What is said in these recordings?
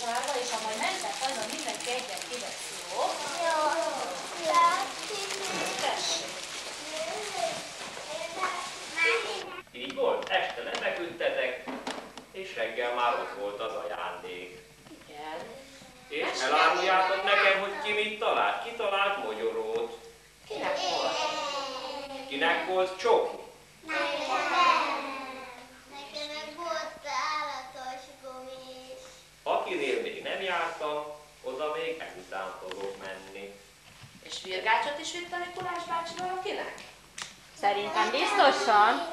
sárga, és ha majd mentek haza, mindenki egyet kivesz, jó? Jó. Tessék. Így volt, este lebeküdtetek, és reggel már ott volt az ajándék. Igen. És eláruljátok nekem, hogy ki mit talált. Ki talált mogyorót? Kinek volt? Kinek volt csoki? Nekem meg volt állatos gumi is. Akinél még nem jártam, oda ezután fogok menni. És virgácsot is vitt a Mikulás bácsi valakinek? Szerintem biztosan.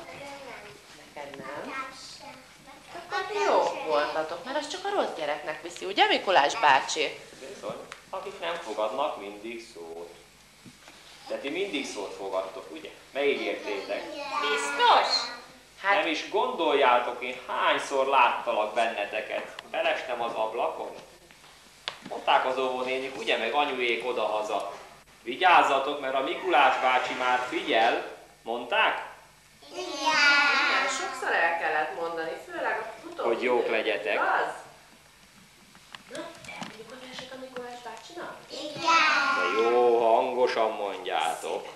Neked nem. Akkor jók voltatok, mert az csak a rossz gyereknek viszi, ugye Mikulás bácsi? Bizony, akik nem fogadnak mindig szót. De ti mindig szót fogadtok, ugye? Megígértétek. Biztos? Hát Nem is gondoljátok, én hányszor láttalak benneteket. Belestem az ablakon. Mondták az óvónénik, ugye meg anyujék odahaza. Vigyázzatok, mert a Mikulás bácsi már figyel. Mondták? igen, sokszor el kellett mondani, főleg a utóbbi Hogy jók legyetek. Igaz? Na, elmondjuk a verset a Mikulás bácsinak? De jó, hangosan mondjátok.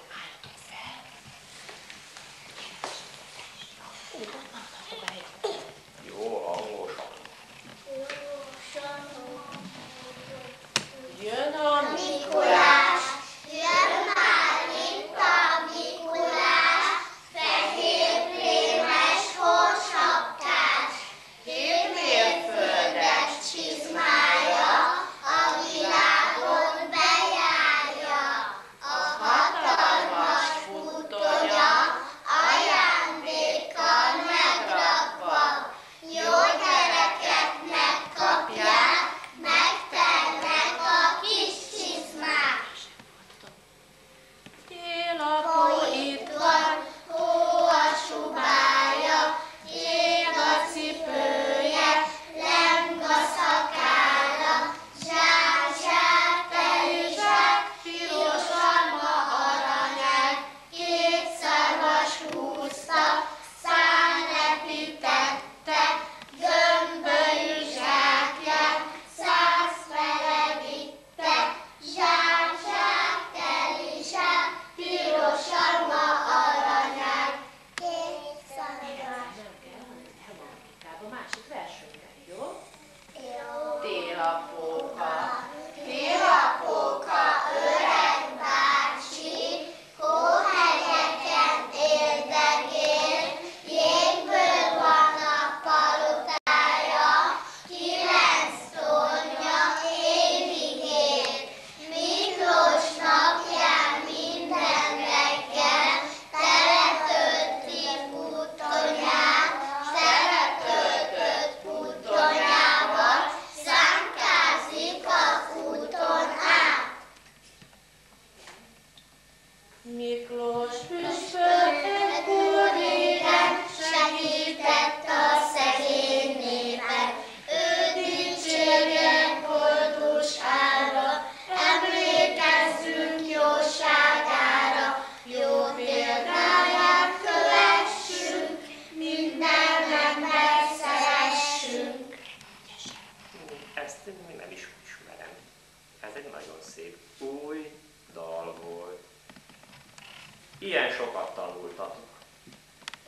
Ilyen sokat tanultatok.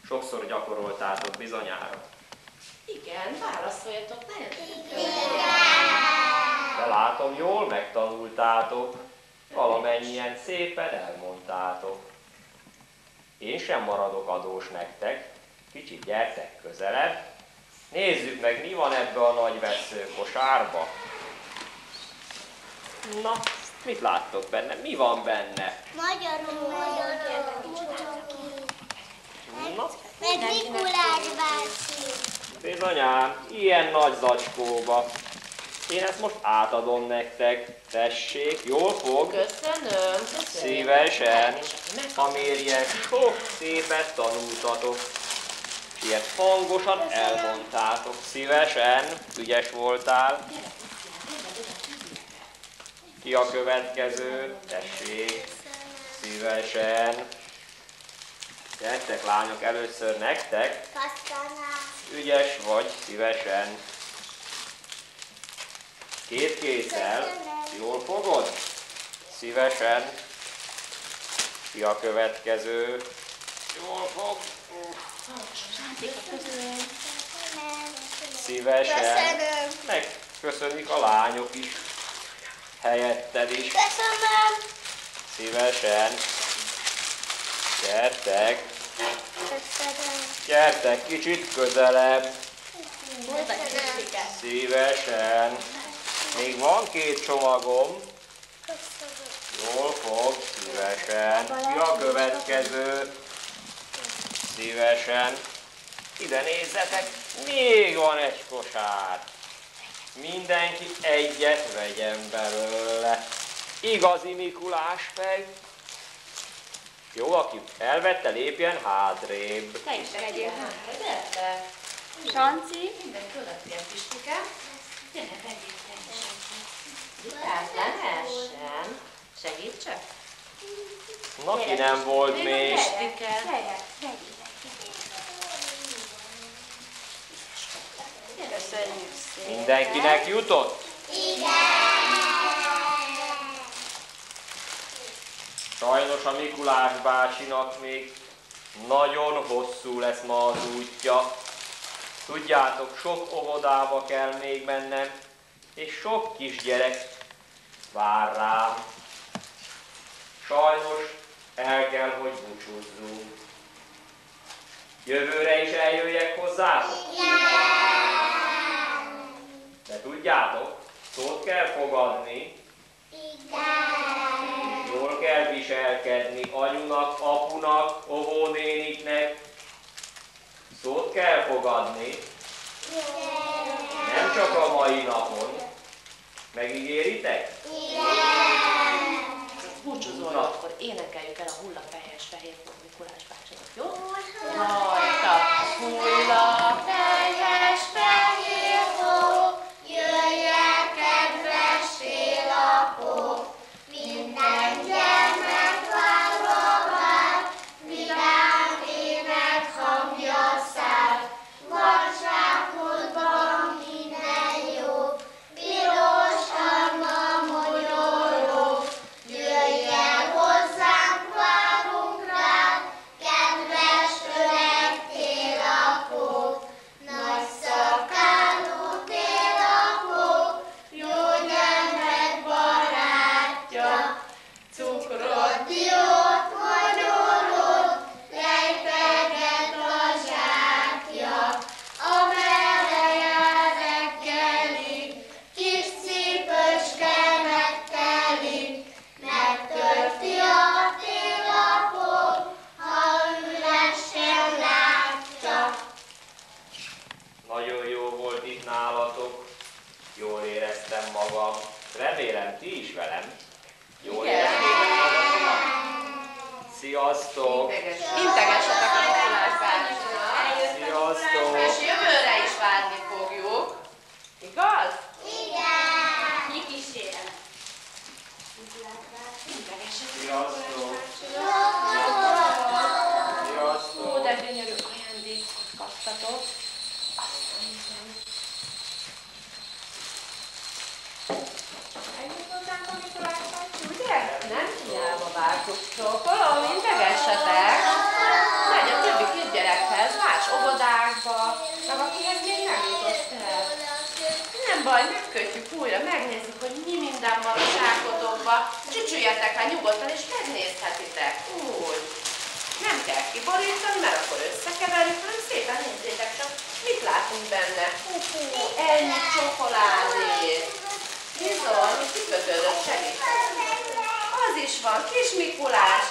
Sokszor gyakoroltátok bizonyára. Igen, válaszoljatok, ne De látom, jól megtanultátok. Valamennyien szépen elmondtátok. Én sem maradok adós nektek. Kicsit gyertek közelebb. Nézzük meg, mi van ebbe a nagy veszőkosárba. Na, mit láttok benne? Mi van benne? Magyarul Meg Mikulás bácsi. bizonyám, ilyen nagy zacskóba. Én ezt most átadom nektek. Tessék, jól fog? Köszönöm, köszönöm. Szívesen, ilyen sok szépet tanultatok, és ilyet hangosan elmondtátok. Szívesen, ügyes voltál. Ki a következő? Tessék, szívesen. Gyertek lányok, először nektek. Ügyes vagy, szívesen. Két kézzel. Jól fogod? Szívesen. Ki a következő? Jól fog. Szívesen. Köszönöm. Megköszönik a lányok is. Helyetted is. Köszönöm. Szívesen. Gyertek. Gyertek kicsit közelebb. Szívesen. Még van két csomagom. Jól fog, szívesen. Ki a következő? Szívesen. Ide nézzetek, még van egy kosár. Mindenki egyet vegyen belőle. Igazi Mikulás fej. Jó, aki elvette, lépjen hátrébb. Te is vegyél. Gyere, Sanci, minden tőled ilyen pistike. Gyere, vegyél te is. Vitát le ne essen. Segítsek? Na, ki nem volt még? Pistike. Köszönjük szépen. Mindenkinek jutott? Sajnos a Mikulás bácsinak még nagyon hosszú lesz ma az útja. Tudjátok, sok óvodába kell még mennem, és sok kisgyerek vár rám. Sajnos el kell, hogy búcsúzzunk. Jövőre is eljöjjek hozzátok? De tudjátok, szót kell fogadni, kell viselkedni anyunak, apunak, óvónéniknek. Szót kell fogadni, nem csak a mai napon. Megígéritek? Búcsúzol, akkor énekeljük el a hullafehes fehér Mikulás bácsinak, jó? Rajta hiába vártuk csókolom, integessetek. Megy a többi kisgyerekhez, más óvodákba, meg akihez még nem jutott el. Nem baj, megkötjük újra, megnézzük, hogy mi minden van a sákodokba. Csücsüljetek le nyugodtan, és megnézhetitek. Úgy. Nem kell kiborítani, mert akkor összekeverjük, hanem szépen nézzétek csak, mit látunk benne. Hú, ennyi csokoládé. Bizony, kikötődött segít. Is van, kis Mikulás,